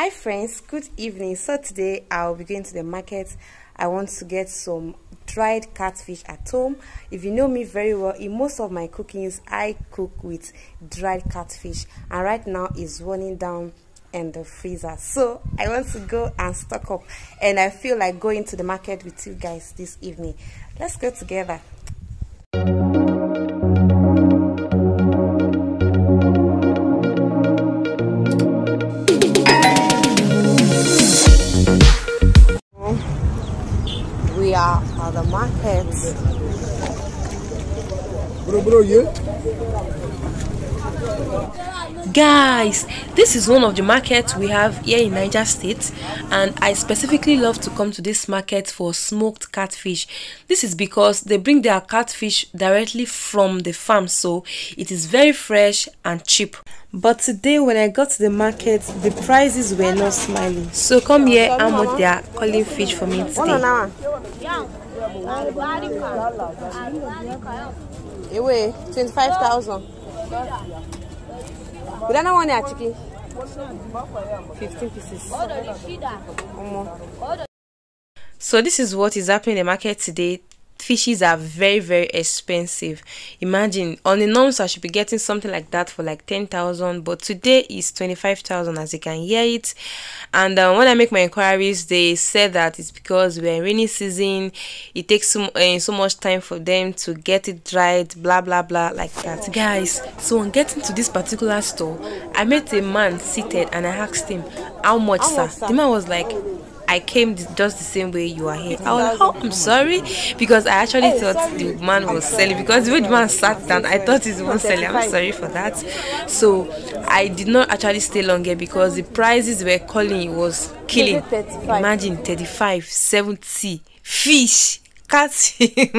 Hi friends, good evening. So today I'll be going to the market. I want to get some dried catfish at home. If you know me very well, in most of my cookings, I cook with dried catfish. And right now it's running down in the freezer. So I want to go and stock up. And I feel like going to the market with you guys this evening. Let's go together. Bro, bro, yeah. Guys, this is one of the markets we have here in Niger State, and I specifically love to come to this market for smoked catfish. This is because they bring their catfish directly from the farm, so it is very fresh and cheap. But today, when I got to the market, the prices were not smiling. So come here and what they are calling fish for me today. Ewe, 25,000. But I don't want that chicken. 15 pieces. So this is what is happening in the market today. Fishes are very very expensive. Imagine on the norms I should be getting something like that for like ten thousand, but today is twenty five thousand as you can hear it. And uh, when I make my inquiries, they said that it's because we're in rainy season. It takes so, uh, so much time for them to get it dried, blah blah blah, like that. Guys, so on getting to this particular store, I met a man seated and I asked him how much, How sir. much, sir? The man was like. I came just the same way you are here. I was like, oh, I'm sorry, because I actually thought the man was selling. Because the way the man sat down, I thought he was selling. I'm sorry for that. So I did not actually stay longer because the prices were calling It was killing. Imagine 35, 70 fish. Cat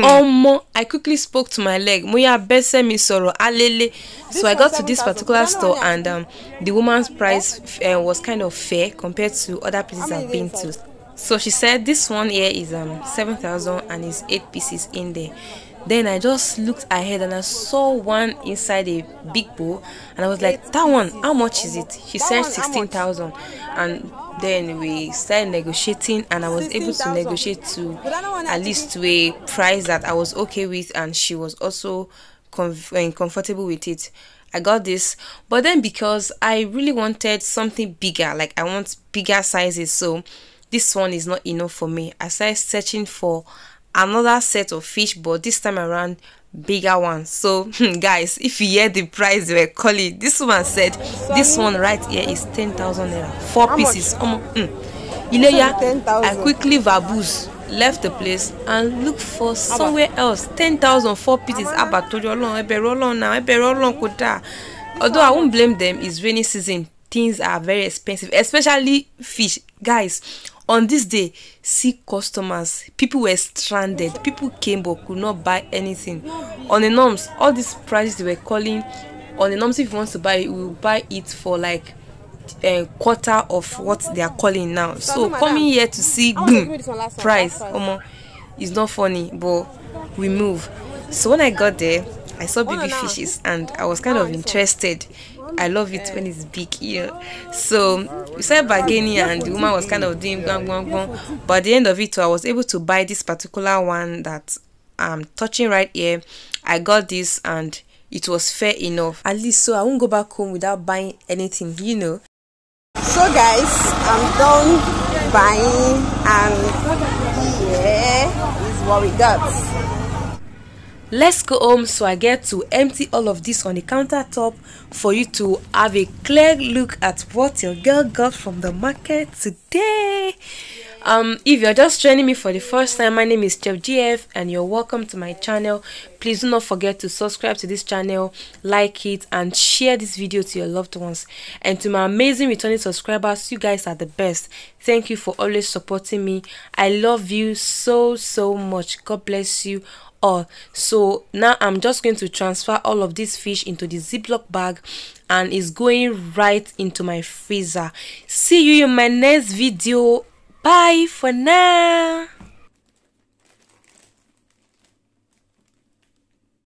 omo i quickly spoke to my leg. Moya bẹsẹ mi sọ̀rọ̀ alele so i got to this particular store and um, the woman's price uh, was kind of fair compared to other places i've been to. So she said this one here is um 7000 and is eight pieces in there then i just looked ahead and i saw one inside a big bowl. And i was like that one how much is it? She said one, how 16000 and then we started negotiating and i was able to 16,000. negotiate to But I don't want at least to a price that i was okay with and she was also uh, comfortable with it. I got this. But then because i really wanted something bigger like i want bigger sizes so this one is not enough for me. I started searching for another set of fish but this time around bigger one. So guys if you hear the price they were calling this one said this one right here is 10,000 naira. Four How pieces. Omo, mm. Ileya, 10,000. I quickly vaboose left the place and looked for somewhere else. Ten thousand four pieces. Abatorí ọlọ́run ẹbẹ̀rẹ̀ ọlọ́run náà ẹbẹ̀rẹ̀ ọlọ́run kò dáa. Although I won't blame them it's rainy season. Things are very expensive especially fish. Guys on this day see customers. People were stranded. People came but could not buy anything. On the norms all these prices they were calling on the norms if you want to buy it we will buy it for like a quarter of what they are calling now. So coming here to see boom price omo it's not funny but we move. So when i got there i saw baby fishes and i was kind of interested. I love it when it's big here so we started bargaining and the woman was kind of doing bang bang bang but at the end of it i was able to buy this particular one that i'm touching right here. I got this and it was fair enough. At least so i won't go back home without buying anything you know. So guys, I'm done buying and yeah, this is what we got. Let's go home so I get to empty all of this on the countertop for you to have a clear look at what your girl got from the market today. Um, if you're just joining me for the first time, my name is Chef GF and you're welcome to my channel. Please do not forget to subscribe to this channel, like it, and share this video to your loved ones. And to my amazing returning subscribers, you guys are the best. Thank you for always supporting me. I love you so, so much. God bless you all so now i'm just going to transfer all of this fish into the ziploc bag and it's going right into my freezer see you in my next video bye for now